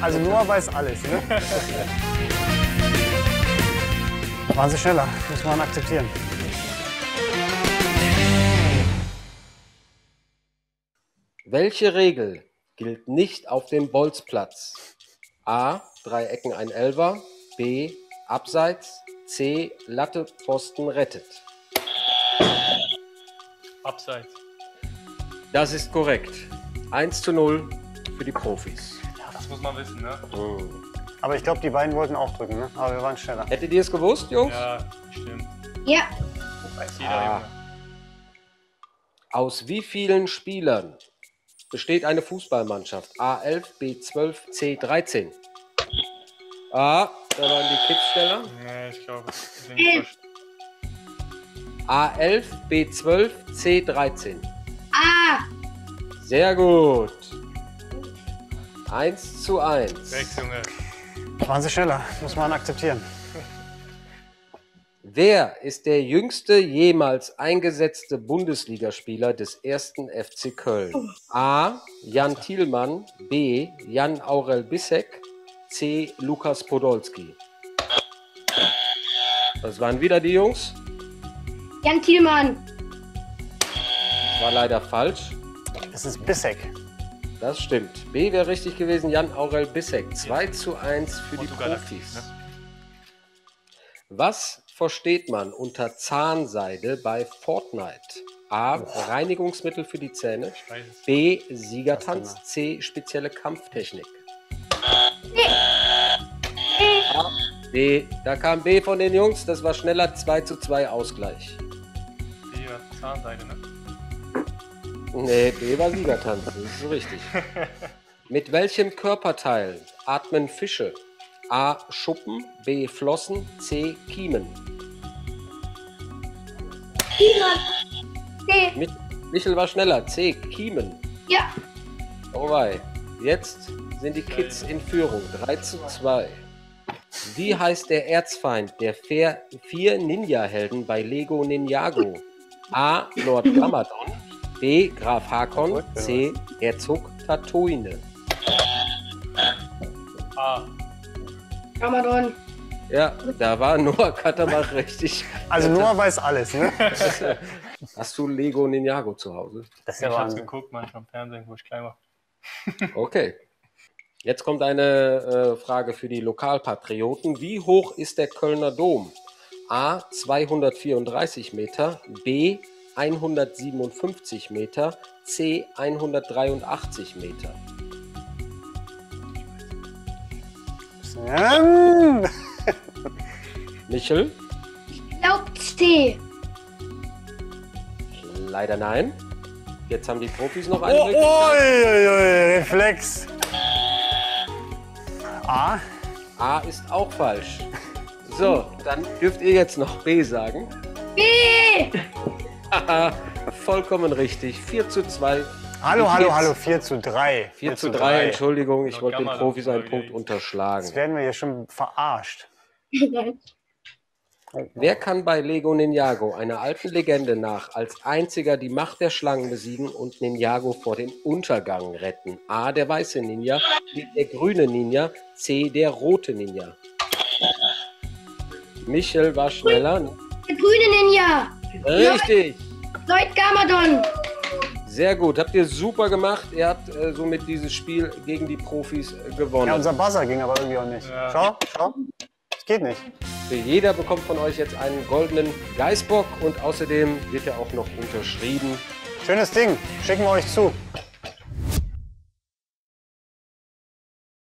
Also Noah weiß alles, ne? Waren Sie schneller, muss man akzeptieren. Welche Regel gilt nicht auf dem Bolzplatz? A. Drei Ecken ein Elfer. B. Abseits. C. Latte Pfosten rettet. Abseits. Das ist korrekt. 1 zu 0 für die Profis. Das muss man wissen, ne? Hm. Aber ich glaube, die beiden wollten auch drücken, ne? Aber wir waren schneller. Hättet ihr es gewusst, Jungs? Ja, stimmt. Ja. Weiß jeder, Ah. Junge. Aus wie vielen Spielern besteht eine Fußballmannschaft? A11, B12, C13. Ah, da waren die Kippsteller. Nee, ich glaube, ich bin nicht versch- A11, B12, C13. Ah. Sehr gut. 1 zu 1. Sechs, Junge. Waren Sie schneller, muss man akzeptieren. Wer ist der jüngste jemals eingesetzte Bundesligaspieler des ersten FC Köln? A. Jan Thielmann, B. Jan Aurel Bissek, C. Lukas Podolski. Das waren wieder die Jungs. Jan Thielmann. Das war leider falsch. Es ist Bissek. Das stimmt. B wäre richtig gewesen, Jan Aurel Bissek. 2 zu 1 für die Portugaler Profis. ne? Was versteht man unter Zahnseide bei Fortnite? A. Reinigungsmittel für die Zähne. B. Siegertanz. C. Spezielle Kampftechnik. A, B. Da kam B von den Jungs. Das war schneller 2 zu 2 Ausgleich. Die äh, Zahnseide, ne? Nee, B war Siegertanz. Das ist so richtig. Mit welchem Körperteil atmen Fische? A. Schuppen. B. Flossen. C. Kiemen. Thielmann. C. Mit Michel war schneller. C. Kiemen. Ja. Oh wei. Jetzt sind die Kids in Führung. 3 zu 2. Wie heißt der Erzfeind der vier Ninja-Helden bei Lego Ninjago? A. Lord Gamadon. B. Graf Hakon. C. Herzog Tatooine. Ah, Ramadan. Ja, da war Noah Katterbach richtig. Also Noah weiß alles, ne? Hast du Lego Ninjago zu Hause? Das ist ich ja hab's geguckt manchmal im Fernsehen, wo ich klein war. Okay. Jetzt kommt eine äh, Frage für die Lokalpatrioten. Wie hoch ist der Kölner Dom? A 234 Meter, B 157 Meter, C 183 Meter. Ähm, Michel? Glaubt C. Leider nein. Jetzt haben die Profis noch eine Oh, Möglichkeit. oi, oi, oi, Reflex. A. A ist auch falsch. So, dann dürft ihr jetzt noch B sagen. B. Haha, vollkommen richtig. 4 zu 2. Hallo, Wie hallo, geht's? hallo, 4 zu 3. 4 zu 3, Entschuldigung, ich wollte den Profis einen Punkt unterschlagen. Jetzt werden wir hier schon verarscht. Wer kann bei Lego Ninjago einer alten Legende nach als einziger die Macht der Schlangen besiegen und Ninjago vor dem Untergang retten? A. Der weiße Ninja, B. Der grüne Ninja, C. Der rote Ninja. Michel war schneller. Der grüne Ninja. Richtig. Lloyd Gamadon. Sehr gut. Habt ihr super gemacht. Ihr habt äh, somit dieses Spiel gegen die Profis äh, gewonnen. Ja, unser Buzzer ging aber irgendwie auch nicht. Ja. Schau, schau. Das geht nicht. Jeder bekommt von euch jetzt einen goldenen Geißbock und außerdem wird er auch noch unterschrieben. Schönes Ding. Schicken wir euch zu.